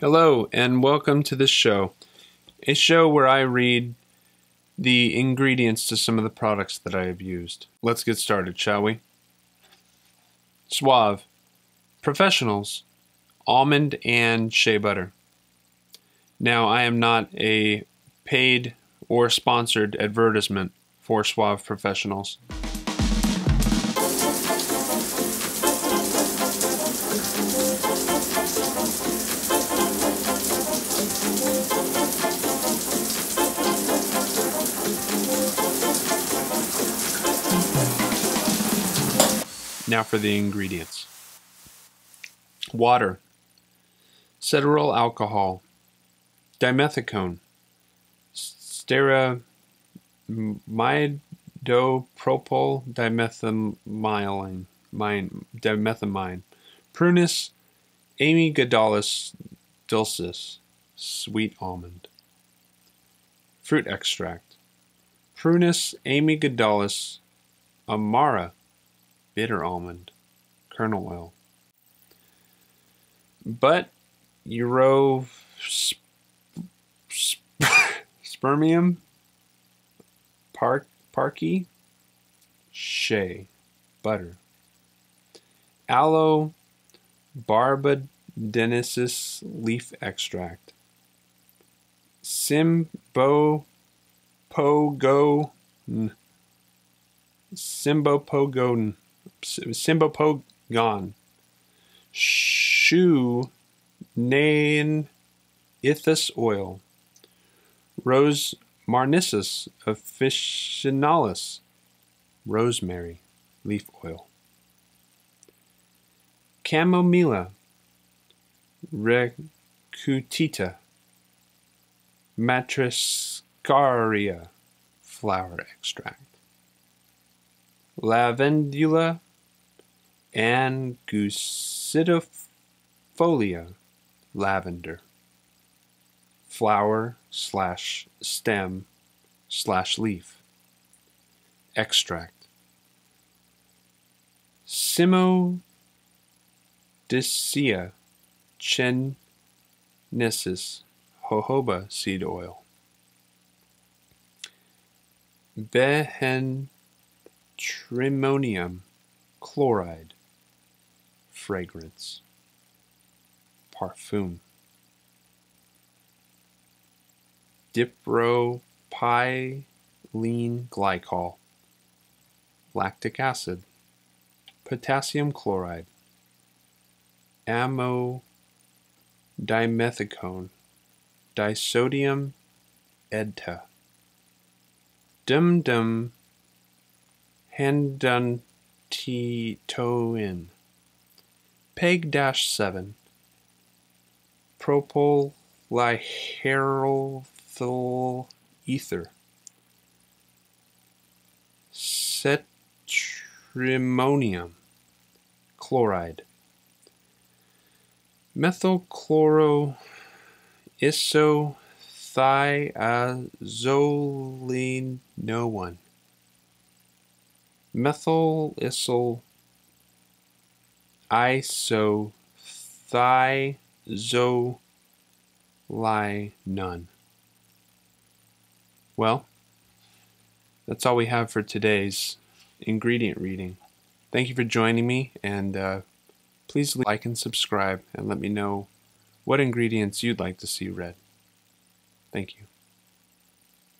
Hello, and welcome to this show, a show where I read the ingredients to some of the products that I have used. Let's get started, shall we? Suave, Professionals, Almond and Shea Butter. Now, I am not a paid or sponsored advertisement for Suave Professionals. Now for the ingredients water, cetearyl alcohol, dimethicone, stearamidopropyl dimethamyline, mine, dimethamine, prunus amygdalus dulcis, sweet almond, fruit extract, prunus amygdalus amara, bitter almond, kernel oil. But sp- spermium? Park parky? Shea. Butter. Aloe barbadensis leaf extract. Simbo pogo cymbopogon. Cymbopogon. Shoe nain ithus oil rose marnissus officinalis rosemary leaf oil. Chamomilla recutita matriscaria flower extract. Lavandula angustifolia lavender flower slash stem slash leaf. Extract. Simodicea chinensis jojoba seed oil. Behentrimonium chloride fragrance. Parfum dipropylene glycol lactic acid potassium chloride amodimethicone disodium edta dum dum handantitoin peg dash 7 propylyherolthyl ether cetrimonium. Chloride. Methylchloro isothiazolinoone methyl isyl isothiazolinone. Well, that's all we have for today's ingredient reading. Thank you for joining me, and uh, please like and subscribe and let me know what ingredients you'd like to see read. Thank you.